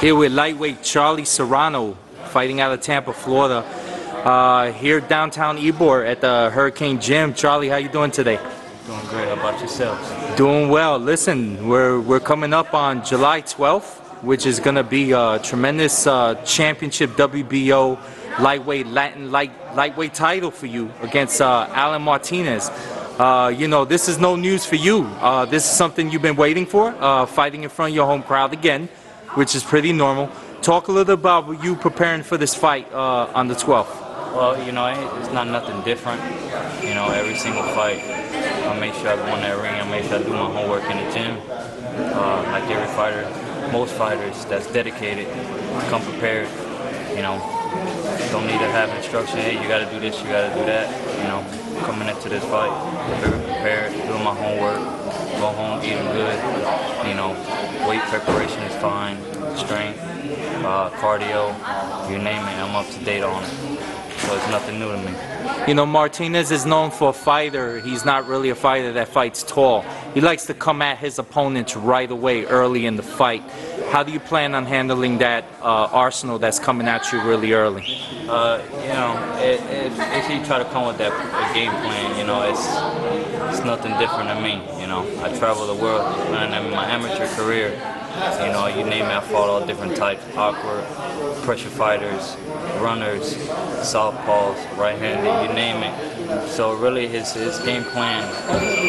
Here with lightweight Charlie Serrano, fighting out of Tampa, Florida. Uh, here downtown Ybor at the Hurricane Gym. Charlie, how you doing today? Doing great. How about yourself? Doing well. Listen, we're we're coming up on July 12th, which is going to be a tremendous uh, championship WBO lightweight Latin light lightweight title for you against uh, Aalan Martinez. Uh, you know, this is no news for you. Uh, this is something you've been waiting for, uh, fighting in front of your home crowd again, which is pretty normal. Talk a little about you preparing for this fight uh, on the 12th. Well, you know, it's not nothing different. You know, every single fight, I make sure I go in that ring. I make sure I do my homework in the gym. Uh, like every fighter, most fighters that's dedicated, come prepared. You know, don't need to have instruction. Hey, you got to do this, you got to do that. You know, coming into this fight, very prepared, doing my homework, go home eating good. You know, weight preparation is fine, strength, uh, cardio, you name it, I'm up to date on it. So it's nothing new to me. You know, Martinez is known for a fighter. He's not really a fighter that fights tall. He likes to come at his opponents right away, early in the fight. How do you plan on handling that uh, arsenal that's coming at you really early? Uh, you know, it, it, if you try to come with that game plan, you know, it's it's nothing different than me. You know, I travel the world, and in my amateur career, you know, you name it, I fought all different types, awkward, pressure fighters, runners, southpaws, right-handed, you name it. So really his, his game plan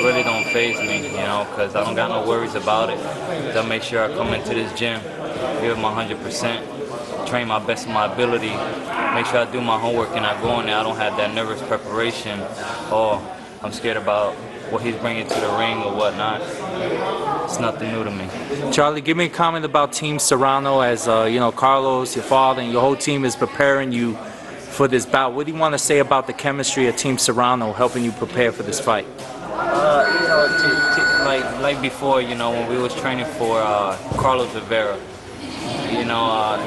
really don't phase me, you know, because I don't got no worries about it. I make sure I come into this gym, give my 100%, train my best of my ability, make sure I do my homework and I go in there, I don't have that nervous preparation or I'm scared about what he's bringing to the ring or whatnot. It's nothing new to me. Charlie, give me a comment about Team Serrano as, uh, you know, Carlos, your father, and your whole team is preparing you for this bout. What do you want to say about the chemistry of Team Serrano helping you prepare for this fight? Uh, you know, like like before, you know, when we was training for uh, Carlos Rivera, you know, uh,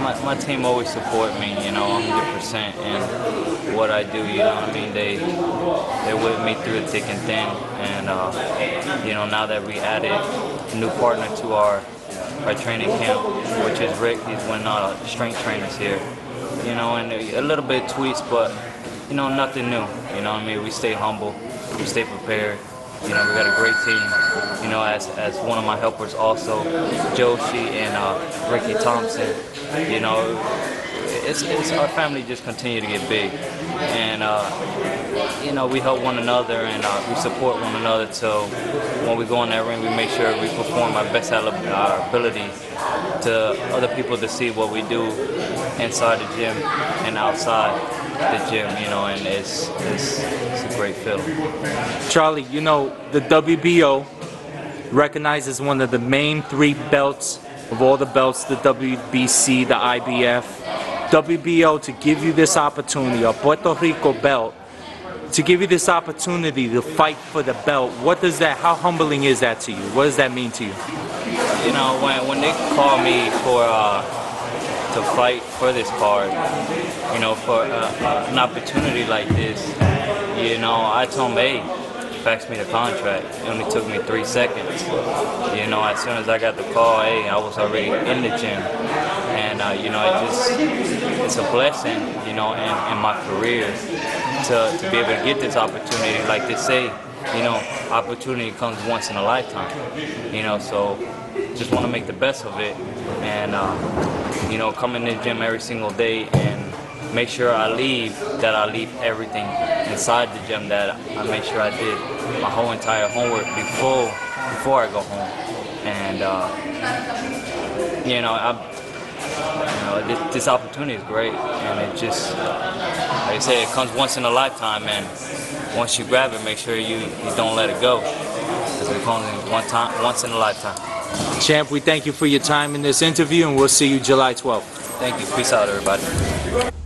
my, my team always support me, you know, 100% in what I do, you know I mean? They, they're with me through thick and thin. And, uh, you know, now that we added a new partner to our, our training camp, which is Rick, he's one of the strength trainers here, you know, and a little bit tweaks, but, you know, nothing new, you know what I mean? We stay humble, we stay prepared. You know, we got a great team. You know, as, as one of my helpers also, Joshi and uh, Ricky Thompson. You know, it's, it's our family just continue to get big, and uh, you know we help one another and uh, we support one another. So when we go in that ring, we make sure we perform our best our ability to other people to see what we do inside the gym and outside the gym, you know, and it's, it's, it's a great feeling. Charlie, you know, the WBO recognizes one of the main three belts of all the belts, the WBC, the IBF. WBO to give you this opportunity, a Puerto Rico belt, to give you this opportunity to fight for the belt. What does that, how humbling is that to you? What does that mean to you? You know, when, when they call me for uh, to fight for this card, you know, for uh, an opportunity like this, you know, I told them, hey, fax me the contract. It only took me three seconds. You know, as soon as I got the call, hey, I was already in the gym. And, uh, you know, it just, it's a blessing, you know, in, in my career to, to be able to get this opportunity. Like they say, you know, opportunity comes once in a lifetime. You know, so just want to make the best of it. And, uh, you know, come in the gym every single day and make sure I leave, that I leave everything inside the gym, that I make sure I did my whole entire homework before before I go home. And, uh, you know, I, you know this, this, opportunity is great. And it just, like I say, it comes once in a lifetime. And once you grab it, make sure you, you don't let it go. Because it comes one time, once in a lifetime. Champ, we thank you for your time in this interview, and we'll see you July 12th. Thank you. Peace out, everybody.